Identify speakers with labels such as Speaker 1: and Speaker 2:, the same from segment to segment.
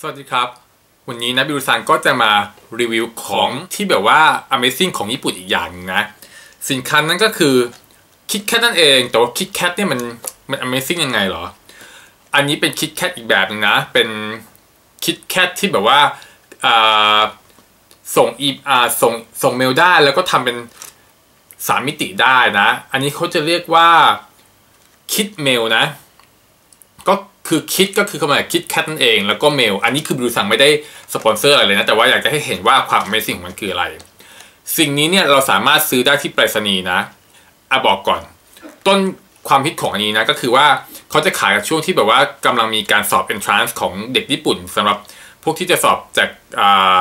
Speaker 1: สวัสดีครับ วันนี้นะบิวซันก็จะมารีวิวของที่แบบว่า Amazing ของญี่ปุ่นอีกอย่างนะ สินค้านั้นก็คือคิดแคทนั่นเอง แต่ว่าคิดแคทเนี่ยมันมัน Amazing ยังไงเหรอ อันนี้เป็นคิดแคทอีกแบบหนึงนะ เป็นคิดแคทที่แบบว่าอ่าส่งอีอ่าส่งส่งเมลได้แล้วก็ทำเป็นสามมิติได้นะ อันนี้เขาจะเรียกว่าคิดเมลนะ คือคิดก็คือคำว่าคิดแคทนั่นเอง แล้วก็เมล อันนี้คือบริษัทไม่ได้สปอนเซอร์อะไรเลยนะ แต่ว่าอยากจะให้เห็นว่าความ Amazing ของมันคืออะไร สิ่งนี้เนี่ยเราสามารถซื้อได้ที่ไปรษณีย์นะอะบอกก่อน ต้นความคิดของอันนี้นะก็คือว่าเขาจะขายกับช่วงที่แบบว่ากำลังมีการสอบ entrance ของเด็กญี่ปุ่นสำหรับพวกที่จะสอบจากา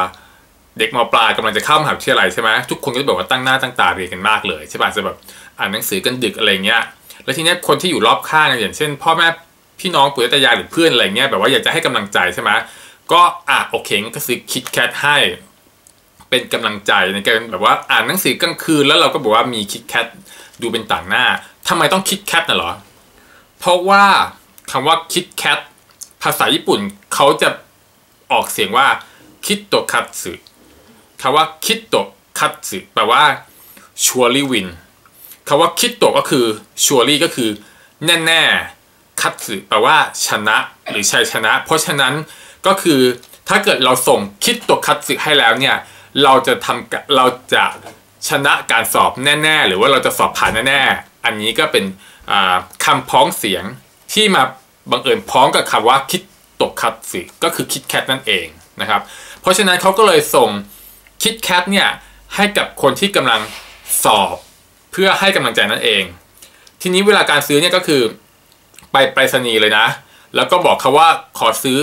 Speaker 1: เด็กมปลายกำลังจะเข้ามหาวิทยาลัยใช่ไหมทุกคนก็จะแบบว่าตั้งหน้าตั้งตาเรียนกันมากเลยใช่ป่ะจะแบบอ่านหนังสือกันดึกอะไรเงี้ยแล้วทีเนี้ยคนที่อยู่รอบข้างอย่างเช่น พ่อแม่ พี่น้องปู่ย่าตายาหรือเพื่อนอะไรเงี้ยแบบว่าอยากจะให้กำลังใจใช่ไหมก็อะโอเคงก็ซื้อคิดแคทให้ เป็นกำลังใจในการแบบว่าอ่านหนังสือกลางคืนแล้วเราก็บอกว่ามีคิดแคทดูเป็นต่างหน้าทำไมต้องคิดแคทน่ะหรอ เพราะว่าคำว่าคิดแคทภาษาญี่ปุ่นเขาจะออกเสียงว่าคิดโตคัตสึคำว่าคิดโตคัตสึแปลว่า surely win คำว่าคิดโตก็คือ surely ก็คือแน่แน่ คัตสึแปลว่าชนะหรือชัยชนะ เพราะฉะนั้นก็คือถ้าเกิดเราส่งคิดโตคัตสึให้แล้วเนี่ยเราจะทำเราจะชนะการสอบแน่ ๆ หรือว่าเราจะสอบผ่านแน่ๆอันนี้ก็เป็นคำพ้องเสียงที่มาบังเอิญพ้องกับคำว่าคิดคิตโตคัตสึก็คือ KitKat นั่นเองนะครับ เพราะฉะนั้นเขาก็เลยส่ง KitKat เนี่ยให้กับคนที่กำลังสอบเพื่อให้กำลังใจนั่นเอง ทีนี้เวลาการซื้อเนี่ยก็คือ ไปไปรษณีย์เลยนะ แล้วก็บอกเขาว่าขอซื้อ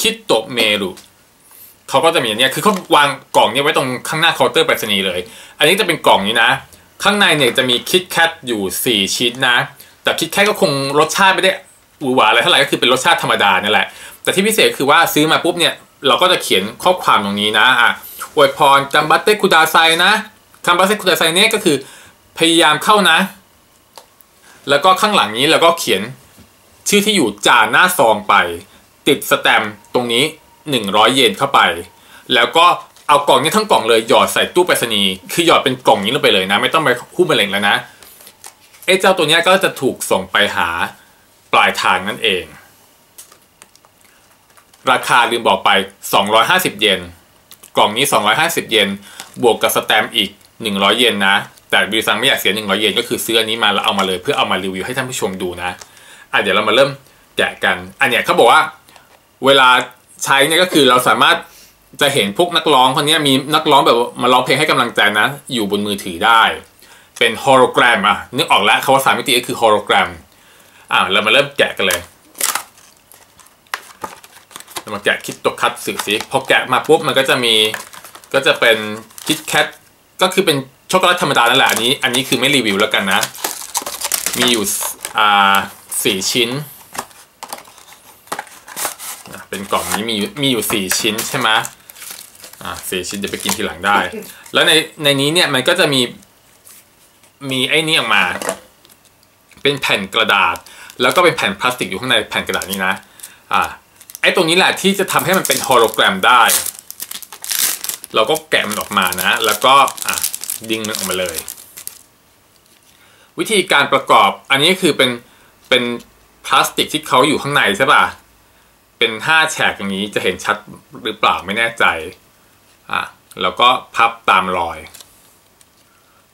Speaker 1: คิตโตเมรุเขาก็จะมีอันเนี่ยคือเขาวางกล่องเนี่ยไว้ตรงข้างหน้าเคาน์เตอร์ไปรษณีย์เลย อันนี้จะเป็นกล่องนี้นะ ข้างในเนี่ยจะมี KitKat อยู่ 4 ชิ้นนะ แต่คิดแคทก็คงรสชาติไม่ได้หวือหวาอะไรเท่าไหร่ก็คือเป็นรสชาติธรรมดาเนี่ยแหละ แต่ที่พิเศษคือว่าซื้อมาปุ๊บเนี่ยเราก็จะเขียนข้อความตรงนี้นะอะอวยพรกัมบัตเตคุดาไซนะกัมบัตเตคุดาไซเนี่ยก็คือพยายามเข้านะ แล้วก็ข้างหลังนี้เราก็เขียน ชื่อที่อยู่จ่าหน้าซองไป ติดสแตมป์ตรงนี้ 100 เยนเข้าไป แล้วก็เอากล่องนี้ทั้งกล่องเลยหยอดใส่ตู้ไปรษณีย์คือหยอดเป็นกล่องนี้ลงไปเลยนะ ไม่ต้องไปคู่มะเร็งแล้วนะไอ้เจ้าตัวนี้ก็จะถูกส่งไปหาปลายทางนั่นเอง ราคาลืมบอกไป 250 เยนกล่องนี้ 250 เยนบวกกับสแตมป์อีก 100 เยนนะ แต่บิวซังไม่อยากเสีย 100 เยนก็คือซื้ออันนี้มาแล้วเอามาเลยเพื่อเอามารีวิวให้ท่านผู้ชมดูนะ อะเดี๋ยวเรามาเริ่มแกะกัน อันเนี้ยเขาบอกว่าเวลาใช้เนี่ยก็คือเราสามารถจะเห็นพวกนักร้องคนนี้มีนักร้องแบบมาร้องเพลงให้กำลังใจนะ อยู่บนมือถือได้ เป็นโฮโลแกรมอะนึกออกแล้วคำว่าสามมิติก็คือโฮโลแกรมอะเรามาเริ่มแกะกันเลยเรามาแกะคิดตัวคัตสึสิพอแกะมาปุ๊บมันก็จะมีก็จะเป็นคิดแคทก็คือเป็นช็อกโกแลตธรรมดานั่นแหละอันนี้ อันนี้คือไม่รีวิวแล้วกันนะ มีอยู่อ่า สี่ชิ้นอะเป็นกล่องนี้มีอยู่มีอยู่สี่ชิ้นใช่ไหมอ่าสี่ชิ้นเดี๋ยวไปกินทีหลังได้ แล้วในในนี้เนี่ยมันก็จะมีมีไอ้นี่ออกมา เป็นแผ่นกระดาษ แล้วก็เป็นแผ่นพลาสติกอยู่ข้างในแผ่นกระดาษนี้นะอ่าไอ้ตรงนี้แหละที่จะทำให้มันเป็นโฮโลแกรมได้ เราก็แกะมันออกมานะ แล้วก็อะดึงมันออกมาเลย วิธีการประกอบอันนี้คือเป็น เป็นพลาสติกที่เขาอยู่ข้างในใช่ป่ะ เป็นห้าแฉกอย่างนี้จะเห็นชัดหรือเปล่าไม่แน่ใจ อะ แล้วก็พับตามรอย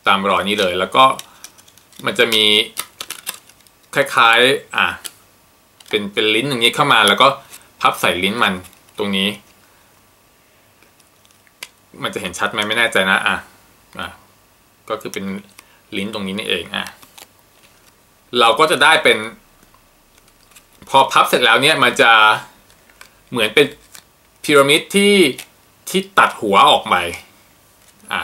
Speaker 1: ตามรอยนี้เลย แล้วก็มันจะมีคล้ายๆ อะ เป็นเป็นลิ้นอย่างนี้เข้ามา แล้วก็พับใส่ลิ้นมันตรงนี้ มันจะเห็นชัดไหมไม่แน่ใจนะ อะ อะ ก็คือเป็นลิ้นตรงนี้นี่เอง อะ เราก็จะได้เป็น พอพับเสร็จแล้วเนี่ยมันจะเหมือนเป็นพีระมิดที่ที่ตัดหัวออกไปอะ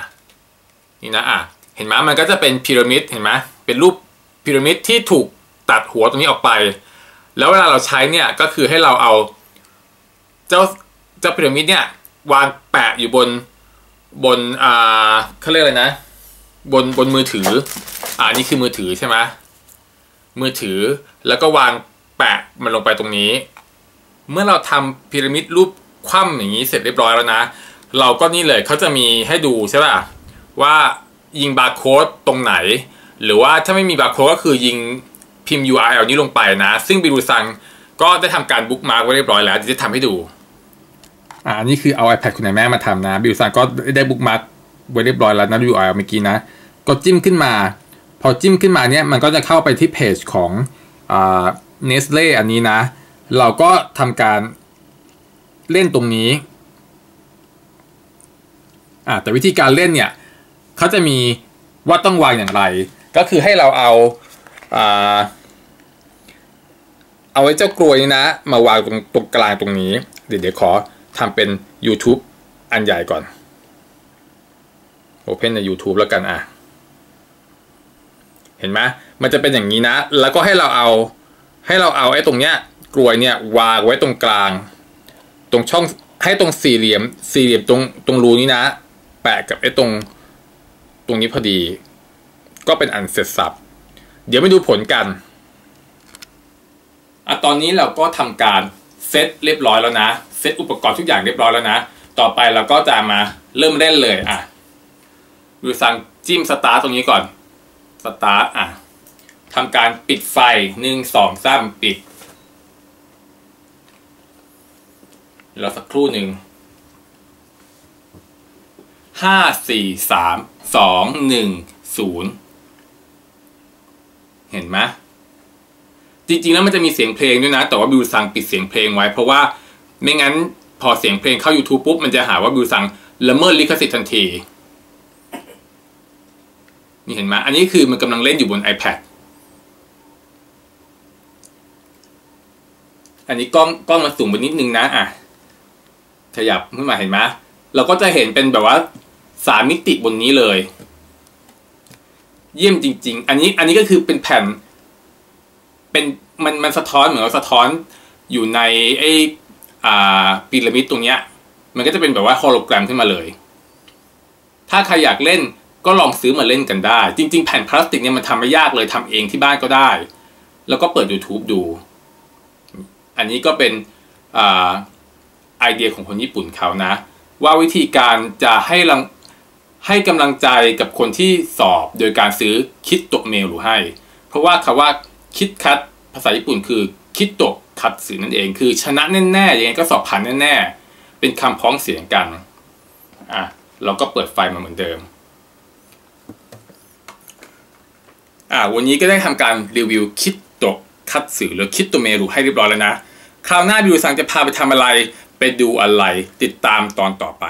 Speaker 1: นี่นะอะเห็นไหมมันก็จะเป็นพีระมิดเห็นไหมเป็นรูปพีระมิดที่ถูกตัดหัวตรงนี้ออกไป แล้วเวลาเราใช้เนี่ยก็คือให้เราเอาเจ้าเจ้าพีระมิดเนี่ยวางแปะอยู่บนบนอ่าเขาเรียกอะไรนะ บนบนมือถืออ่านี่คือมือถือใช่ไหม มือถือ แล้วก็วางแปะมันลงไปตรงนี้ เมื่อเราทำพีระมิดรูปคว่ำอย่างนี้เสร็จเรียบร้อยแล้วนะ เราก็นี่เลยเขาจะมีให้ดูใช่ป่ะว่ายิงบาร์โค้ดตรงไหน หรือว่าถ้าไม่มีบาร์โค้ดก็คือยิงพิมพ์ URL นี้ลงไปนะ ซึ่งบิรูซังก็ได้ทำการ bookmark ไว้เรียบร้อยแล้วจะทำให้ดูอ่านี่คือเอา iPad คุณนายแม่มาทำนะบิรูซังก็ได้ bookmark ไว้เรียบร้อยแล้วนะ URL เมื่อกี้นะก็จิ้มขึ้นมา อะจิ้มขึ้นมาเนี่ยมันก็จะเข้าไปที่เพจของเนสเล่อันนี้นะ เราก็ทำการเล่นตรงนี้อ่าแต่วิธีการเล่นเนี่ยเขาจะมีว่าต้องวางอย่างไร ก็คือให้เราเอาอ่าเอาไว้เจ้ากลวยนี้นะ มาวางตรงตรงกลางตรงนี้ เดี๋ยวเดี๋ยวขอทำเป็น YouTube อันใหญ่ก่อน Open ใน YouTube แล้วกันอะ เห็นไหมมันจะเป็นอย่างนี้นะ แล้วก็ให้เราเอา ให้เราเอาไอ้ตรงเนี้ยกลวยเนี่ยวางไว้ตรงกลาง ตรงช่องให้ตรงสี่เหลี่ยม สี่เหลี่ยมตรงตรงรูนี้นะ แปะกับไอ้ตรงตรงนี้พอดี ก็เป็นอันเสร็จสรรพ เดี๋ยวไปดูผลกันอะตอนนี้เราก็ทำการเซตเรียบร้อยแล้วนะ เซตอุปกรณ์ทุกอย่างเรียบร้อยแล้วนะ ต่อไปเราก็จะมาเริ่มเล่นเลยอะดูสั่งจิ้มสตาร์ตรงนี้ก่อน ตาร์ทอะทำการปิดไฟหนึ่งสองสามปิดราสักครู่หนึ่งห้าสี่สามสองหนึ่งศูนย์เห็นไหมจริงๆแล้วมันจะมีเสียงเพลงด้วยนะ แต่ว่าบิวซังปิดเสียงเพลงไว้ เพราะว่าไม่งั้นพอเสียงเพลงเข้า YouTube ปุ๊บมันจะหาว่าบิวซังละเมิดลิขสิทธิ์ทันที นี่เห็นไหมอันนี้คือมันกำลังเล่นอยู่บน iPad อันนี้กล้องกล้องมาสูงไปนิดนึงนะอะขยับขึ้นมาเห็นไหมเราก็จะเห็นเป็นแบบว่าสามมิติบนนี้เลย เยี่ยมจริง ๆ อันนี้อันนี้ก็คือเป็นแผ่น เป็นมันมันสะท้อนเหมือนสะท้อนอยู่ในไอ้อ่าพีระมิดตรงเนี้ย มันก็จะเป็นแบบว่าโฮโลแกรมขึ้นมาเลย ถ้าใครอยากเล่น ก็ลองซื้อมาเล่นกันได้ จริง ๆ แผ่นพลาสติกเนี่ยมันทำไม่ยากเลยทำเองที่บ้านก็ได้ แล้วก็เปิด YouTube ดู อันนี้ก็เป็นอไอเดียของคนญี่ปุ่นเขานะ ว่าวิธีการจะให้ลังให้กำลังใจกับคนที่สอบโดยการซื้อคิดตกเมลหรือให้ เพราะว่าคำว่าคิดคัดภาษาญี่ปุ่นคือคิดตกคัดสื่อนั่นเอง คือชนะแน่ๆยังไงก็สอบผ่านแน่ๆเป็นคำพ้องเสียงกันอะเราก็เปิดไฟมาเหมือนเดิม อ่าวันนี้ก็ได้ทำการรีวิวคิดตกคัดสื่อหรือคิดตัวเมรูให้เรียบร้อยแล้วนะ คราวหน้าบิวซังจะพาไปทำอะไร ไปดูอะไร ติดตามตอนต่อไป